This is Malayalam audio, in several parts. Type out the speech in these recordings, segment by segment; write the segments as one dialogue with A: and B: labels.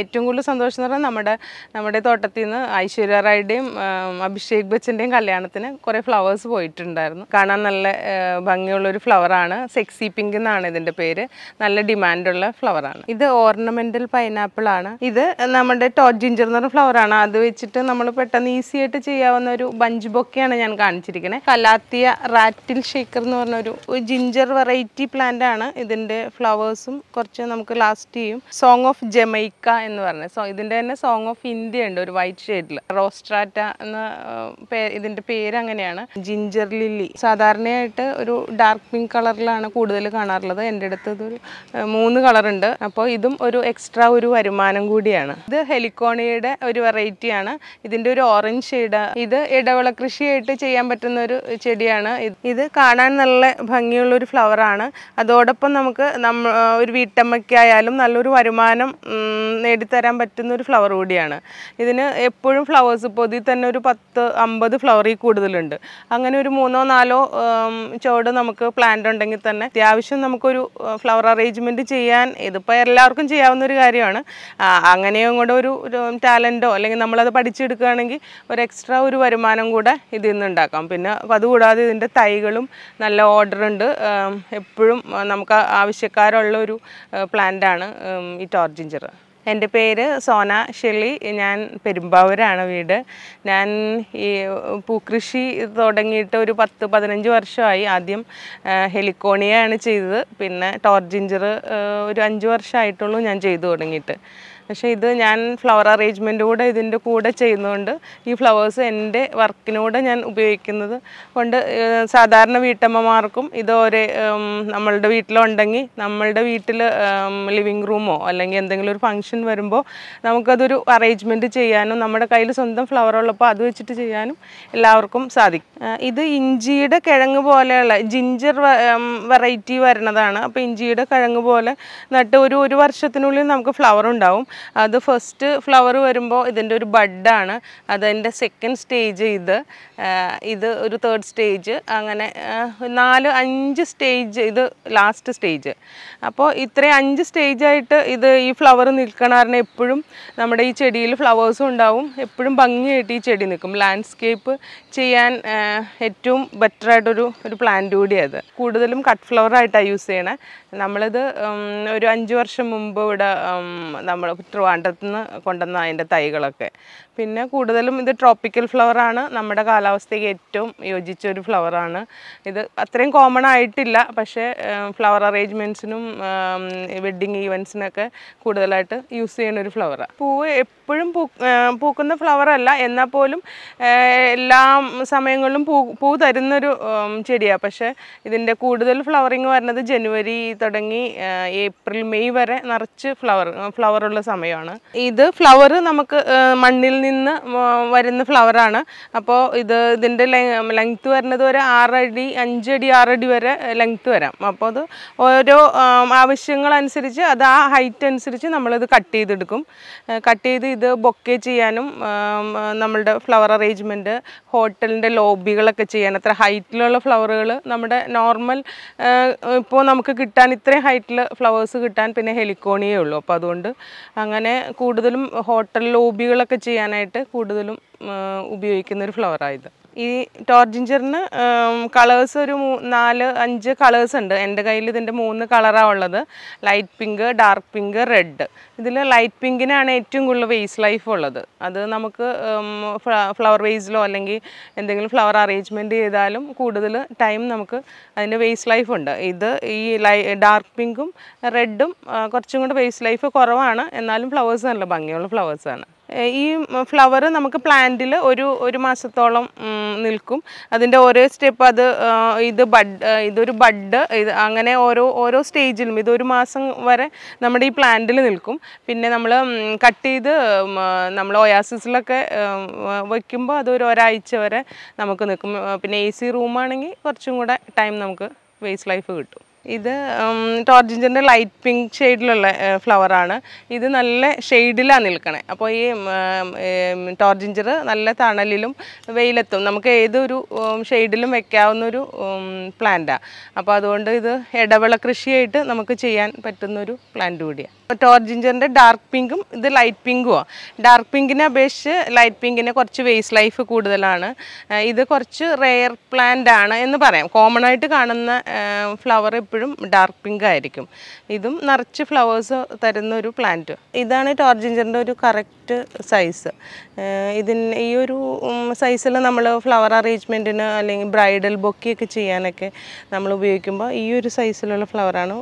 A: ഏറ്റവും കൂടുതൽ സന്തോഷം എന്ന് പറഞ്ഞാൽ നമ്മുടെ നമ്മുടെ തോട്ടത്തിൽ നിന്ന് ഐശ്വര്യ റായുടെയും അഭിഷേക് ബച്ചന്റെയും കല്യാണത്തിന് കുറേ ഫ്ലവേഴ്സ് പോയിട്ടുണ്ടായിരുന്നു. കാണാൻ നല്ല ഭംഗിയുള്ളൊരു ഫ്ലവറാണ് സെക്സി പിങ്ക് എന്നാണ് ഇതിന്റെ പേര്. നല്ല ഡിമാൻഡുള്ള ഫ്ലവറാണ് ഇത് ഓർണമെന്റൽ പൈനാപ്പിൾ ആണ്. ഇത് നമ്മുടെ ടോട്ട് ജിഞ്ചർ എന്ന് പറഞ്ഞ ഫ്ലവറാണ് അത് വെച്ചിട്ട് നമ്മൾ പെട്ടെന്ന് ഈസി ആയിട്ട് ചെയ്യാവുന്ന ഒരു ബഞ്ച് ബൊക്കെയാണ് ഞാൻ കാണിച്ചിരിക്കുന്നത് കലാത്തിയ റാറ്റിൽ ഷേക്കർ എന്ന് പറഞ്ഞൊരു ജിഞ്ചർ വെറൈറ്റി പ്ലാന്റ് ആണ്. ഇതിന്റെ ഫ്ലവേഴ്സും കുറച്ച് നമുക്ക് ലാസ്റ്റ് ചെയ്യും. സോങ് ഓഫ് ജമൈക്ക എന്ന് പറഞ്ഞത് സോ ഇതിന്റെ തന്നെ സോങ് ഓഫ് ഇന്ത്യ ഉണ്ട് ഒരു വൈറ്റ് ഷെയ്ഡിൽ റോസ്ട്രാറ്റ എന്ന ഇതിന്റെ പേര് അങ്ങനെയാണ്. ജിഞ്ചർ ലില്ലി സാധാരണയായിട്ട് ഒരു ഡാർക്ക് പിങ്ക് കളറിലാണ് കൂടുതൽ കാണാറുള്ളത്. എന്റെ അടുത്ത് ഇതൊരു മൂന്ന് കളറുണ്ട് അപ്പോൾ ഇതും ഒരു എക്സ്ട്രാ ഒരു വരുമാനം കൂടിയാണ്. ഇത് ഹെലിക്കോണിയുടെ ഒരു വെറൈറ്റിയാണ് ഇതിന്റെ ഒരു ഓറഞ്ച് ഷെയ്ഡ് ഇത് ഇടവിള കൃഷിയായിട്ട് ചെയ്യാൻ പറ്റുന്ന ഒരു ചെടിയാണ്. ഇത് കാണാൻ നല്ല ഭംഗിയുള്ള ഒരു ഫ്ലവറാണ് അതോടൊപ്പം നമുക്ക് നമ്മ ഒരു വീട്ടമ്മയ്ക്കായാലും നല്ലൊരു വരുമാനം നേടിത്തരാൻ പറ്റുന്ന ഒരു ഫ്ലവർ കൂടിയാണ്. ഇതിന് എപ്പോഴും ഫ്ലവേഴ്സ് ഇതിൽ തന്നെ ഒരു പത്ത് അമ്പത് ഫ്ലവറിൽ കൂടുതലുണ്ട്. അങ്ങനെ ഒരു മൂന്നോ നാലോ ചുവട് നമുക്ക് പ്ലാന്റ് ഉണ്ടെങ്കിൽ തന്നെ അത്യാവശ്യം നമുക്കൊരു ഫ്ലവർ അറേഞ്ച്മെന്റ് ചെയ്യാൻ ഇതിപ്പോൾ എല്ലാവർക്കും ചെയ്യാവുന്ന ഒരു കാര്യമാണ്. അങ്ങനെയും കൂടെ ഒരു ടാലന്റോ അല്ലെങ്കിൽ നമ്മളത് പഠിച്ചെടുക്കുകയാണെങ്കിൽ ഒരു എക്സ്ട്രാ ഒരു വരുമാനം കൂടെ ഇതിൽ നിന്നുണ്ടാക്കാം പിന്നെ അതുകൂടാതെ ഇതിന്റെ തൈകളും നല്ല ഓർഡർ ഉണ്ട്. എപ്പോഴും നമുക്ക് ആവശ്യക്കാരുള്ള ഒരു പ്ലാന്റാണ് ഈ ടോർജിഞ്ചർ എന്റെ പേര് സോന ഷെള്ളി ഞാൻ പെരുമ്പാവൂരാണ് വീട്. ഞാൻ ഈ പൂക്കൃഷി തുടങ്ങിയിട്ട് ഒരു പത്ത് പതിനഞ്ച് വർഷമായി ആദ്യം ഹെലിക്കോണിയാണ് ചെയ്തത്. പിന്നെ ടോർജിഞ്ചർ ഒരു അഞ്ച് വർഷമായിട്ടുള്ളൂ ഞാൻ ചെയ്തു തുടങ്ങിയിട്ട്. പക്ഷേ ഇത് ഞാൻ ഫ്ലവർ അറേഞ്ച്മെന്റ് കൂടെ ഇതിന്റെ കൂടെ ചെയ്യുന്നതുകൊണ്ട് ഈ ഫ്ലവേഴ്സ് എന്റെ വർക്കിനൂടെ ഞാൻ ഉപയോഗിക്കുന്നത് കൊണ്ട് സാധാരണ വീട്ടമ്മമാർക്കും ഇത് ഒരേ നമ്മളുടെ വീട്ടിലുണ്ടെങ്കിൽ നമ്മളുടെ വീട്ടിൽ ലിവിങ് റൂമോ അല്ലെങ്കിൽ എന്തെങ്കിലും ഒരു ഫംഗ്ഷൻ വരുമ്പോൾ നമുക്കതൊരു അറേഞ്ച്മെന്റ് ചെയ്യാനും നമ്മുടെ കയ്യിൽ സ്വന്തം ഫ്ലവർ ഉള്ളപ്പോൾ അത് വെച്ചിട്ട് ചെയ്യാനും എല്ലാവർക്കും സാധിക്കും. ഇത് ഇഞ്ചിയുടെ കിഴങ്ങ് പോലെയുള്ള ജിഞ്ചർ വെറൈറ്റി വരുന്നതാണ്. അപ്പോൾ ഇഞ്ചിയുടെ കിഴങ്ങ് പോലെ നട്ട് ഒരു ഒരു വർഷത്തിനുള്ളിൽ നമുക്ക് ഫ്ലവർ ഉണ്ടാവും. അത് ഫസ്റ്റ് ഫ്ലവർ വരുമ്പോൾ ഇതിന്റെ ഒരു ബഡാണ്. അതിന്റെ സെക്കൻഡ് സ്റ്റേജ് ഇത്. ഇത് ഒരു തേർഡ് സ്റ്റേജ് അങ്ങനെ നാല് അഞ്ച് സ്റ്റേജ് ഇത് ലാസ്റ്റ് സ്റ്റേജ് അപ്പോൾ ഇത്രയും അഞ്ച് സ്റ്റേജായിട്ട് ഇത് ഈ ഫ്ലവർ നിൽക്കണ എപ്പോഴും നമ്മുടെ ഈ ചെടിയിൽ ഫ്ലവേഴ്സും ഉണ്ടാവും. എപ്പോഴും ഭംഗിയായിട്ട് ഈ ചെടി നിൽക്കും. ലാൻഡ്സ്കേപ്പ് ചെയ്യാൻ ഏറ്റവും ബെറ്ററായിട്ടൊരു ഒരു പ്ലാന്റ് കൂടിയത്. കൂടുതലും കട്ട് ഫ്ലവറായിട്ടാണ് യൂസ് ചെയ്യണേ. നമ്മളിത് ഒരു അഞ്ച് വർഷം മുമ്പ് ഇവിടെ നമ്മൾ ട്രിവാൻഡ്രത്ത് നിന്ന് കൊണ്ടുവന്ന അതിന്റെ തൈകളൊക്കെ. പിന്നെ കൂടുതലും ഇത് ട്രോപ്പിക്കൽ ഫ്ലവറാണ് നമ്മുടെ കാലാവസ്ഥയ്ക്ക് ഏറ്റവും യോജിച്ച ഒരു ഫ്ലവറാണ് ഇത് അത്രയും കോമൺ ആയിട്ടില്ല. പക്ഷേ ഫ്ലവർ അറേഞ്ച്മെന്റ്സിനും വെഡ്ഡിങ് ഈവൻസിനൊക്കെ കൂടുതലായിട്ട് യൂസ് ചെയ്യുന്ന ഒരു ഫ്ലവറാണ് പൂവ് എപ്പോഴും പൂ പൂക്കുന്ന ഫ്ലവറല്ല എന്നാൽ പോലും എല്ലാ സമയങ്ങളിലും പൂ പൂ തരുന്നൊരു ചെടിയാണ് പക്ഷേ ഇതിന്റെ കൂടുതൽ ഫ്ലവറിങ് വരുന്നത് ജനുവരി തുടങ്ങി ഏപ്രിൽ മെയ് വരെ നിറച്ച് ഫ്ലവർ ഫ്ലവറുള്ള സമയമാണ്. ഇത് ഫ്ലവർ നമുക്ക് മണ്ണിൽ നിന്ന് വരുന്ന ഫ്ലവറാണ് അപ്പോൾ ഇത് ഇതിന്റെ ലെങ്ത്ത് വരുന്നത് ഒരു ആറടി അഞ്ചടി ആറടി വരെ ലെങ്ത്ത് വരാം. അപ്പോൾ അത് ഓരോ ആവശ്യങ്ങളനുസരിച്ച് അത് ആ ഹൈറ്റ് അനുസരിച്ച് നമ്മളിത് കട്ട് ചെയ്തെടുക്കും. കട്ട് ചെയ്ത് ഇത് ബൊക്കെ ചെയ്യാനും നമ്മളുടെ ഫ്ലവർ അറേഞ്ച്മെന്റ് ഹോട്ടലിന്റെ ലോബികളൊക്കെ ചെയ്യാൻ അത്ര ഹൈറ്റിലുള്ള ഫ്ലവറുകൾ നമ്മുടെ നോർമൽ ഇപ്പോൾ നമുക്ക് കിട്ടാൻ ഇത്രയും ഹൈറ്റിൽ ഫ്ലവേഴ്സ് കിട്ടാൻ പിന്നെ ഹെലിക്കോണിയേ ഉള്ളൂ. അപ്പോൾ അതുകൊണ്ട് അങ്ങനെ കൂടുതലും ഹോട്ടൽ ലോബികളൊക്കെ ചെയ്യാനായിട്ട് കൂടുതലും ഉപയോഗിക്കുന്ന ഒരു ഫ്ലവറായത് ഈ ടോർജിഞ്ചറിന് കളേഴ്സ് ഒരു നാല് അഞ്ച് കളേഴ്സ് ഉണ്ട്. എന്റെ കയ്യിൽ ഇതിന്റെ മൂന്ന് കളറാണ് ഉള്ളത്. Light pink dark pink red ഇതിൽ ലൈറ്റ് പിങ്കിനാണ് ഏറ്റവും കൂടുതൽ വേസ് ലൈഫ് ഉള്ളത്. അത് നമുക്ക് ഫ്ലവർ വേസിലോ അല്ലെങ്കിൽ എന്തെങ്കിലും ഫ്ലവർ അറേഞ്ച്മെന്റ് ചെയ്താലും കൂടുതൽ ടൈം നമുക്ക് അതിന്റെ വേസ് ലൈഫ് ഉണ്ട്. ഇത് ഈ ലൈ ഡാർക്ക് പിങ്കും റെഡും കുറച്ചും കൂടെ വേസ് ലൈഫ് കുറവാണ്. എന്നാലും ഫ്ലവേഴ്സ് നല്ല ഭംഗിയുള്ള ഫ്ലവേഴ്സാണ് ഈ ഫ്ലവർ നമുക്ക് പ്ലാന്റിൽ ഒരു ഒരു മാസത്തോളം നിൽക്കും. അതിന്റെ ഓരോ സ്റ്റെപ്പ് അത് ഇത് ബഡ് ഇതൊരു ബഡ് ഇത് അങ്ങനെ ഓരോ ഓരോ സ്റ്റേജിലും ഇത് ഒരു മാസം വരെ നമ്മുടെ ഈ പ്ലാന്റിൽ നിൽക്കും. പിന്നെ നമ്മൾ കട്ട് ചെയ്ത് നമ്മൾ ഒയാസിസിലൊക്കെ വയ്ക്കുമ്പോൾ അതൊരു ഒരാഴ്ച വരെ നമുക്ക് നിൽക്കും. പിന്നെ എ സി റൂമാണെങ്കിൽ കുറച്ചും കൂടെ ടൈം നമുക്ക് വേസ്റ്റ് ലൈഫ് കിട്ടും. ഇത് ടോർജിഞ്ചറിന്റെ ലൈറ്റ് പിങ്ക് ഷെയ്ഡിലുള്ള ഫ്ലവറാണ് ഇത് നല്ല ഷെയ്ഡിലാണ് നിൽക്കണേ. അപ്പോൾ ഈ ടോർജിഞ്ചർ നല്ല തണലിലും വെയിലത്തും നമുക്ക് ഏതൊരു ഷെയ്ഡിലും വെക്കാവുന്നൊരു പ്ലാന്റാണ് അപ്പോൾ അതുകൊണ്ട് ഇത് ഇടവിള കൃഷിയായിട്ട് നമുക്ക് ചെയ്യാൻ പറ്റുന്നൊരു പ്ലാന്റ് കൂടിയാണ് ടോർജിഞ്ചറിന്റെ ഡാർക്ക് പിങ്കും ഇത് ലൈറ്റ് പിങ്കുമാണ് ഡാർക്ക് പിങ്കിനെ അപേക്ഷിച്ച് ലൈറ്റ് പിങ്കിന് കുറച്ച് വേസ്റ്റ് ലൈഫ് കൂടുതലാണ്. ഇത് കുറച്ച് റെയർ പ്ലാന്റ് ആണ് എന്ന് പറയാം. കോമൺ ആയിട്ട് കാണുന്ന ഫ്ലവർ എപ്പോഴും ഡാർക്ക് പിങ്ക് ആയിരിക്കും. ഇതും നിറച്ച് ഫ്ലവേഴ്സ് തരുന്ന ഒരു പ്ലാന്റ് ഇതാണ് ടോർജിഞ്ചറിന്റെ ഒരു കറക്റ്റ് സൈസ് ഇതിന് ഈ ഒരു സൈസിൽ നമ്മൾ ഫ്ലവർ അറേഞ്ച്മെന്റിന് അല്ലെങ്കിൽ ബ്രൈഡൽ ബൊക്കെയൊക്കെ ചെയ്യാനൊക്കെ നമ്മൾ ഉപയോഗിക്കുമ്പോൾ ഈ ഒരു സൈസിലുള്ള ഫ്ലവറാണ്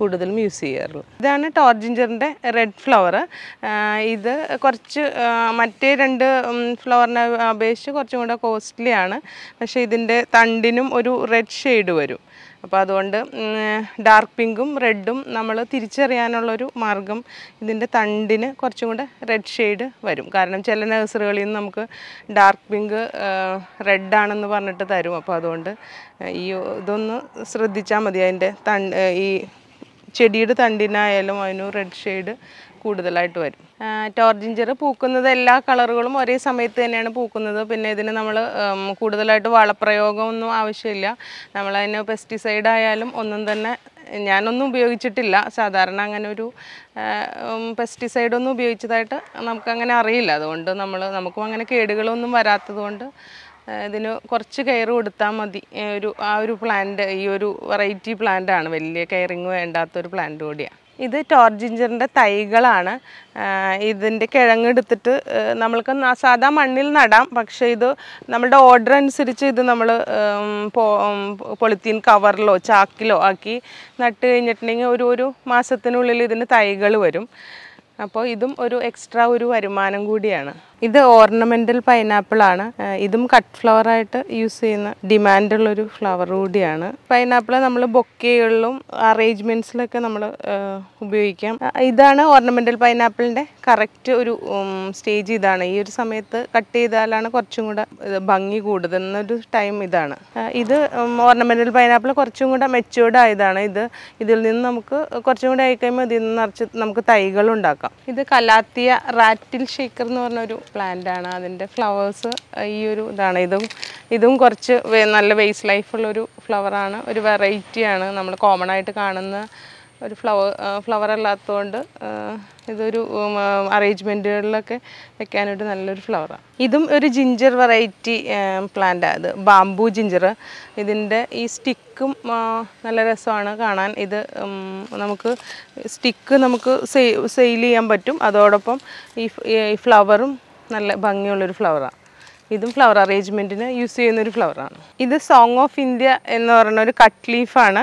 A: കൂടുതലും യൂസ് ചെയ്യാറുള്ളത് ഇതാണ് ടോർജിഞ്ചറിന്റെ റെഡ് ഫ്ലവർ ഇത് കുറച്ച് മറ്റേ രണ്ട് ഫ്ലവറിനെ അപേക്ഷിച്ച് കുറച്ചും കൂടെ കോസ്റ്റ്ലി ആണ്. പക്ഷേ ഇതിന്റെ തണ്ടിനും ഒരു റെഡ് ഷെയ്ഡ് വരും. അപ്പോൾ അതുകൊണ്ട് ഡാർക്ക് പിങ്കും റെഡും നമ്മൾ തിരിച്ചറിയാനുള്ളൊരു മാർഗം ഇതിന്റെ തണ്ടിന് കുറച്ചും കൂടെ റെഡ് ഷെയ്ഡ് വരും. കാരണം ചില നഴ്സറികളിൽ നിന്ന് നമുക്ക് ഡാർക്ക് പിങ്ക് റെഡാണെന്ന് പറഞ്ഞിട്ട് തരും. അപ്പോൾ അതുകൊണ്ട് ഈ ഇതൊന്ന് ശ്രദ്ധിച്ചാൽ മതി. അതിന്റെ തണ്ട് ഈ ചെടിയുടെ തണ്ടിനായാലും അതിന് റെഡ് ഷെയ്ഡ് കൂടുതലായിട്ട് വരും. ടോർജിഞ്ചർ പൂക്കുന്നത് എല്ലാ കളറുകളും ഒരേ സമയത്ത് തന്നെയാണ് പൂക്കുന്നത്. പിന്നെ ഇതിന് നമ്മൾ കൂടുതലായിട്ട് വളപ്രയോഗമൊന്നും ആവശ്യമില്ല. നമ്മളതിന് പെസ്റ്റിസൈഡ് ആയാലും ഒന്നും തന്നെ ഞാനൊന്നും ഉപയോഗിച്ചിട്ടില്ല. സാധാരണ അങ്ങനെ ഒരു പെസ്റ്റിസൈഡൊന്നും ഉപയോഗിച്ചതായിട്ട് നമുക്കങ്ങനെ അറിയില്ല. അതുകൊണ്ട് നമ്മൾ നമുക്കും അങ്ങനെ കേടുകളൊന്നും വരാത്തത് കൊണ്ട് ഇതിന് കുറച്ച് കെയർ കൊടുത്താൽ മതി. ഒരു ആ ഒരു പ്ലാന്റ് ഈ ഒരു വെറൈറ്റി പ്ലാന്റ് ആണ്. വലിയ കെയറിങ് വേണ്ടാത്തൊരു പ്ലാന്റ് കൂടിയാണ് ഇത് ടോർജിഞ്ചറിന്റെ തൈകളാണ്. ഇതിന്റെ കിഴങ്ങെടുത്തിട്ട് നമ്മൾക്ക് സാധാ മണ്ണിൽ നടാം. പക്ഷേ ഇത് നമ്മുടെ ഓർഡർ അനുസരിച്ച് ഇത് നമ്മൾ പൊളിത്തീൻ കവറിലോ ചാക്കിലോ ആക്കി നട്ട് കഴിഞ്ഞിട്ടുണ്ടെങ്കിൽ ഒരു ഒരു മാസത്തിനുള്ളിൽ ഇതിന് തൈകൾ വരും. അപ്പോൾ ഇതും ഒരു എക്സ്ട്രാ ഒരു വരുമാനം കൂടിയാണ്. ഇത് ഓർണമെന്റൽ പൈനാപ്പിൾ ആണ്. ഇതും കട്ട് ഫ്ലവർ ആയിട്ട് യൂസ് ചെയ്യുന്ന ഡിമാൻഡുള്ള ഒരു ഫ്ലവർ കൂടിയാണ്. പൈനാപ്പിൾ നമ്മൾ ബൊക്കകളിലും അറേഞ്ച്മെന്റ്സിലൊക്കെ നമ്മൾ ഉപയോഗിക്കാം. ഇതാണ് ഓർണമെന്റൽ പൈനാപ്പിളിന്റെ കറക്റ്റ് ഒരു സ്റ്റേജ് ഇതാണ്. ഈ ഒരു സമയത്ത് കട്ട് ചെയ്താലാണ് കുറച്ചും കൂടെ ഭംഗി കൂടുതൽ ടൈം ഇതാണ്. ഇത് ഓർണമെന്റൽ പൈനാപ്പിൾ കുറച്ചും കൂടെ മെച്ചുവേർഡ് ആയതാണ്. ഇത് ഇതിൽ നിന്ന് നമുക്ക് കുറച്ചും കൂടെ ആയിക്കഴിയുമ്പോൾ ഇതിൽ നിന്ന് നിറച്ച് നമുക്ക് തൈകൾ ഉണ്ടാക്കാം. ഇത് കലാത്തിയ റാറ്റിൽ ഷേക്കർ എന്ന് പറഞ്ഞൊരു പ്ലാന്റ് ആണ്. അതിന്റെ ഫ്ലവേഴ്സ് ഈ ഒരു ഇതാണ്. ഇതും ഇതും കുറച്ച് നല്ല വേസ്റ്റ് ലൈഫുള്ളൊരു ഫ്ലവറാണ് ഒരു വെറൈറ്റിയാണ് നമ്മൾ കോമൺ ആയിട്ട് കാണുന്ന ഒരു ഫ്ലവർ ഫ്ലവർ അല്ലാത്തതുകൊണ്ട് ഇതൊരു അറേഞ്ച്മെന്റുകളിലൊക്കെ വെക്കാനായിട്ട് നല്ലൊരു ഫ്ലവറാണ് ഇതും ഒരു ജിഞ്ചർ വെറൈറ്റി പ്ലാന്റാണ് ഇത് ബാംബു ജിഞ്ചർ ഇതിന്റെ ഈ സ്റ്റിക്കും നല്ല രസമാണ് കാണാൻ. ഇത് നമുക്ക് സ്റ്റിക്ക് നമുക്ക് സെയിൽ ചെയ്യാൻ പറ്റും. അതോടൊപ്പം ഈ ഫ്ലവറും നല്ല ഭംഗിയുള്ളൊരു ഫ്ലവറാണ് ഇതും ഫ്ലവർ അറേഞ്ച്മെന്റിന് യൂസ് ചെയ്യുന്നൊരു ഫ്ലവറാണ് ഇത് സോങ് ഓഫ് ഇന്ത്യ എന്ന് പറയുന്ന ഒരു കട്ട് ലീഫാണ്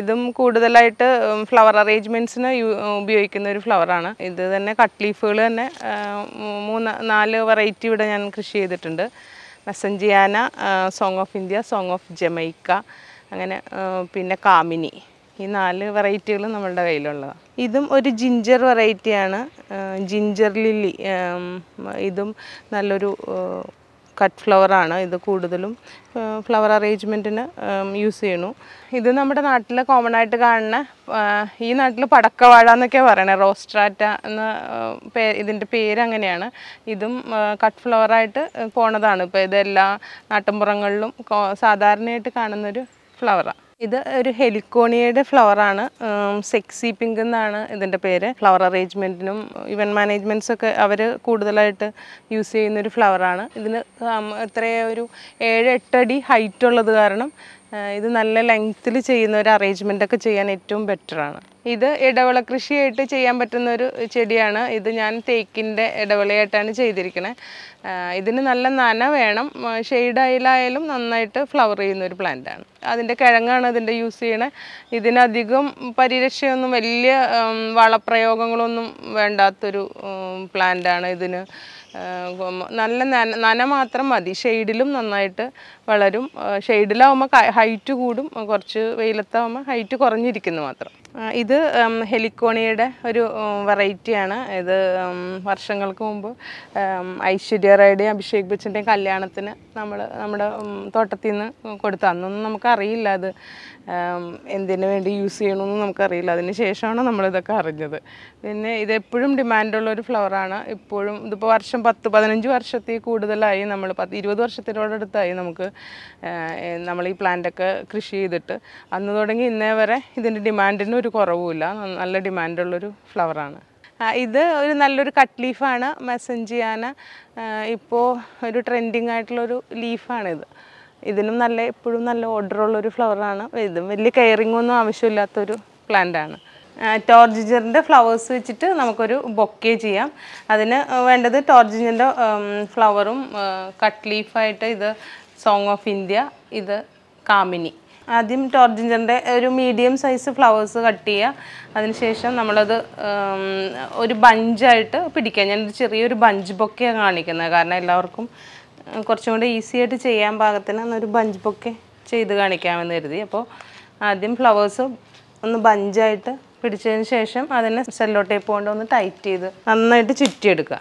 A: ഇതും കൂടുതലായിട്ട് ഫ്ലവർ അറേഞ്ച്മെന്റ്സിന് ഉപയോഗിക്കുന്ന ഒരു ഫ്ലവറാണ് ഇത് തന്നെ കട്ട് ലീഫുകൾ തന്നെ മൂന്ന് നാല് വെറൈറ്റി ഇവിടെ ഞാൻ കൃഷി ചെയ്തിട്ടുണ്ട്. മെസഞ്ചിയാന song of India song of Jamaica അങ്ങനെ പിന്നെ കാമിനി. ഈ നാല് വെറൈറ്റികൾ നമ്മളുടെ കയ്യിലുള്ളതാണ് ഇതും ഒരു ജിഞ്ചർ വെറൈറ്റിയാണ്. Ginger lily. ഇതും നല്ലൊരു കട്ട് ഫ്ലവറാണ്. ഇത് കൂടുതലും ഫ്ലവർ അറേഞ്ച്മെന്റിന് യൂസ് ചെയ്യണു ഇത് നമ്മുടെ നാട്ടിൽ കോമൺ ആയിട്ട് കാണുന്ന ഈ നാട്ടിൽ പടക്കവാഴ എന്നൊക്കെ പറയണേ. റോസ്ട്രാറ്റ എന്ന പേ ഇതിന്റെ പേര് അങ്ങനെയാണ്. ഇതും കട്ട് ഫ്ലവറായിട്ട് പോണതാണ്. ഇപ്പോൾ ഇതെല്ലാ നാട്ടിൻപുറങ്ങളിലും സാധാരണയായിട്ട് കാണുന്നൊരു ഫ്ലവറാണ് ഇത് ഒരു ഹെലിക്കോണിയയുടെ ഫ്ലവറാണ് സെക്സി പിങ്ക് എന്നാണ് ഇതിന്റെ പേര്. ഫ്ലവർ അറേഞ്ച്മെന്റിനും ഇവന്റ് മാനേജ്മെന്റ്സ് ഒക്കെ അവർ കൂടുതലായിട്ട് യൂസ് ചെയ്യുന്നൊരു ഫ്ലവറാണ് ഇതിന് ഇത്രയൊരു ഏഴ് എട്ടടി ഹൈറ്റ് ഉള്ളത് കാരണം ഇത് നല്ല ലെങ്ത്തിൽ ചെയ്യുന്ന ഒരു അറേഞ്ച്മെന്റ് ഒക്കെ ചെയ്യാൻ ഏറ്റവും ബെറ്ററാണ് ഇത് ഇടവിള കൃഷിയായിട്ട് ചെയ്യാൻ പറ്റുന്ന ഒരു ചെടിയാണ്. ഇത് ഞാൻ തേക്കിന്റെ ഇടവിളയായിട്ടാണ് ചെയ്തിരിക്കുന്നത് ഇതിന് നല്ല നന വേണം. ഷെയ്ഡായാലും നന്നായിട്ട് ഫ്ലവർ ചെയ്യുന്ന ഒരു പ്ലാന്റാണ് അതിന്റെ കിഴങ്ങാണ് ഇതിന്റെ യൂസ് ചെയ്യണത് ഇതിനധികം പരിരക്ഷയൊന്നും വലിയ വളപ്രയോഗങ്ങളൊന്നും വേണ്ടാത്തൊരു പ്ലാന്റാണ് ഇതിന്. നല്ല നന മാത്രം മതി. ഷെയ്ഡിലും നന്നായിട്ട് വളരും. ഷെയ്ഡിലാവുമ്പോൾ ഹൈറ്റ് കൂടും. കുറച്ച് വെയിലത്താവുമ്പോൾ ഹൈറ്റ് കുറഞ്ഞിരിക്കുന്നു മാത്രം. ഇത് ഹെലിക്കോണിയുടെ ഒരു വെറൈറ്റിയാണ് ഇത് വർഷങ്ങൾക്ക് മുമ്പ് ഐശ്വര്യ റായുടെയും അഭിഷേക് ബച്ചന്റെയും കല്യാണത്തിന് നമ്മൾ നമ്മുടെ തോട്ടത്തിൽ നിന്ന് കൊടുത്ത. അന്നൊന്നും നമുക്കറിയില്ല അത് എന്തിനു വേണ്ടി യൂസ് ചെയ്യണമെന്ന് നമുക്കറിയില്ല. അതിന് ശേഷമാണ് നമ്മളിതൊക്കെ അറിഞ്ഞത്. പിന്നെ ഇതെപ്പോഴും ഡിമാൻഡുള്ള ഒരു ഫ്ലവറാണ് ഇപ്പോഴും ഇതിപ്പോൾ വർഷം പത്ത് പതിനഞ്ച് വർഷത്തിൽ കൂടുതലായി നമ്മൾ പത്ത് ഇരുപത് വർഷത്തിനോടടുത്തായി നമുക്ക് നമ്മൾ ഈ പ്ലാന്റൊക്കെ കൃഷി ചെയ്തിട്ട്. അന്ന് തുടങ്ങി ഇന്നേ വരെ ഇതിന്റെ ഡിമാൻഡിന് ഒരു കുറവുമില്ല. നല്ല ഡിമാൻഡുള്ളൊരു ഫ്ലവറാണ്. ഇത് ഒരു നല്ലൊരു കട്ട് ലീഫാണ്. മെസ്സഞ്ചിയാന ഇപ്പോൾ ഒരു ട്രെൻഡിങ് ആയിട്ടുള്ളൊരു ലീഫാണിത്. ഇതിനും നല്ല എപ്പോഴും നല്ല ഓർഡറുള്ളൊരു ഫ്ലവറാണ്. ഇത് വലിയ കെയറിംഗ് ഒന്നും ആവശ്യമില്ലാത്തൊരു പ്ലാന്റാണ്. ടോർജിഞ്ചറിന്റെ ഫ്ലവേഴ്സ് വെച്ചിട്ട് നമുക്കൊരു ബൊക്കെ ചെയ്യാം. അതിന് വേണ്ടത് ടോർജിഞ്ചറിന്റെ ഫ്ലവറും കട്ട് ലീഫായിട്ട് ഇത് സോങ് ഓഫ് ഇന്ത്യ ഇത് കാമിനി. ആദ്യം ടോർജിഞ്ചറിന്റെ ഒരു മീഡിയം സൈസ് ഫ്ലവേഴ്സ് കട്ട് ചെയ്യുക. അതിനുശേഷം നമ്മളത് ഒരു ബഞ്ചായിട്ട് പിടിക്കുക. ഞാനൊരു ചെറിയൊരു ബഞ്ച് ബൊക്കെയാണ് കാണിക്കുന്നത്. കാരണം എല്ലാവർക്കും കുറച്ചും കൂടെ ഈസി ആയിട്ട് ചെയ്യാൻ പാകത്തിന് ഒരു ബഞ്ച് ബൊക്കെ ചെയ്ത് കാണിക്കാമെന്ന് കരുതി. അപ്പോൾ ആദ്യം ഫ്ലവേഴ്സ് ഒന്ന് ബഞ്ചായിട്ട് പിടിച്ചതിന് ശേഷം അതിനെ സെല്ലോ ടേപ്പ് കൊണ്ട് ഒന്ന് ടൈറ്റ് ചെയ്ത് നന്നായിട്ട് ചുറ്റിയെടുക്കുക.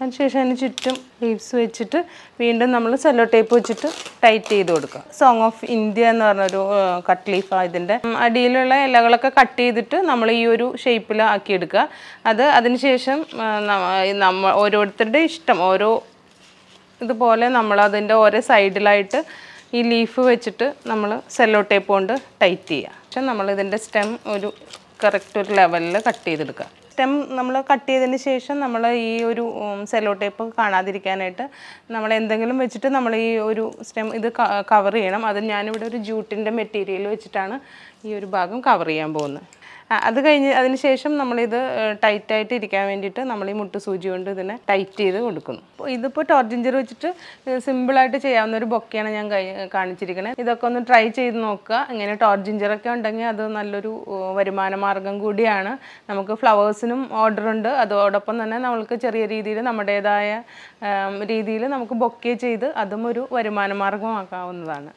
A: അതിനുശേഷം അതിന് ചുറ്റും ലീവ്സ് വെച്ചിട്ട് വീണ്ടും നമ്മൾ സെല്ലോ ടേപ്പ് വെച്ചിട്ട് ടൈറ്റ് ചെയ്ത് കൊടുക്കുക. സോങ് ഓഫ് ഇന്ത്യ എന്ന് പറഞ്ഞൊരു കട്ട് ലീഫാണ് ഇതിന്റെ. അടിയിലുള്ള ഇലകളൊക്കെ കട്ട് ചെയ്തിട്ട് നമ്മൾ ഈ ഒരു ഷേപ്പിൽ ആക്കിയെടുക്കുക അത് അതിനുശേഷം ശേഷം നമ്മ- ഈ ഓരോരുത്തരുടെ ഇഷ്ടം. ഓരോ ഇതുപോലെ നമ്മൾ അതിന്റെ ഓരോ സൈഡിലായിട്ട് ഈ ലീഫ് വെച്ചിട്ട് നമ്മൾ സെല്ലോ ടേപ്പ് കൊണ്ട് ടൈറ്റ് ചെയ്യുക. പക്ഷെ നമ്മൾ ഇതിന്റെ സ്റ്റെം ഒരു കറക്റ്റ് ഒരു ലെവലിൽ കട്ട് ചെയ്തെടുക്കുക. സ്റ്റെം നമ്മൾ കട്ട് ചെയ്തതിന് ശേഷം നമ്മൾ ഈ ഒരു സെല്ലോ ടേപ്പ് കാണാതിരിക്കാനായിട്ട് നമ്മൾ എന്തെങ്കിലും വെച്ചിട്ട് നമ്മൾ ഈ ഒരു സ്റ്റെം ഇത് കവർ ചെയ്യണം. അത് ഞാനിവിടെ ഒരു ജൂട്ടിന്റെ മെറ്റീരിയൽ വെച്ചിട്ടാണ് ഈ ഒരു ഭാഗം കവർ ചെയ്യാൻ പോകുന്നത്. അത് കഴിഞ്ഞ് അതിന് ശേഷം നമ്മളിത് ടൈറ്റായിട്ട് ഇരിക്കാൻ വേണ്ടിയിട്ട് നമ്മൾ ഈ മുട്ട് സൂചി കൊണ്ട് ഇതിനെ ടൈറ്റ് ചെയ്ത് കൊടുക്കുന്നു. ഇതിപ്പോൾ ടോർജിഞ്ചർ വെച്ചിട്ട് സിമ്പിളായിട്ട് ചെയ്യാവുന്ന ഒരു ബൊക്കെയാണ് ഞാൻ കാണിച്ചിരിക്കുന്നത് ഇതൊക്കെ ഒന്ന് ട്രൈ ചെയ്ത് നോക്കുക. ഇങ്ങനെ ടോർജിഞ്ചറൊക്കെ ഉണ്ടെങ്കിൽ അത് നല്ലൊരു വരുമാന മാർഗം കൂടിയാണ്. നമുക്ക് ഫ്ലവേഴ്സിനും ഓർഡർ ഉണ്ട്. അതോടൊപ്പം തന്നെ നമ്മൾക്ക് ചെറിയ രീതിയിൽ നമ്മുടേതായ രീതിയിൽ നമുക്ക് ബൊക്കെ ചെയ്ത് അതും ഒരു വരുമാന മാർഗമാക്കാവുന്നതാണ്.